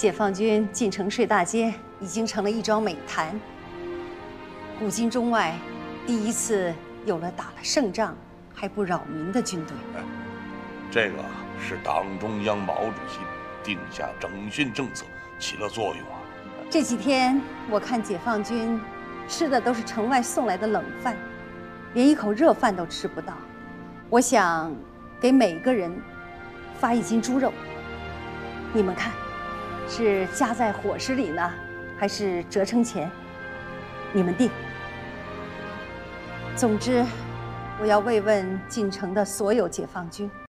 解放军进城睡大街已经成了一桩美谈。古今中外，第一次有了打了胜仗还不扰民的军队。这个是党中央毛主席定下整训政策起了作用啊。这几天我看解放军吃的都是城外送来的冷饭，连一口热饭都吃不到。我想给每个人发一斤猪肉，你们看，是加在伙食里呢，还是折成钱？你们定。总之，我要慰问进城的所有解放军。